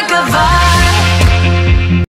like a vibe.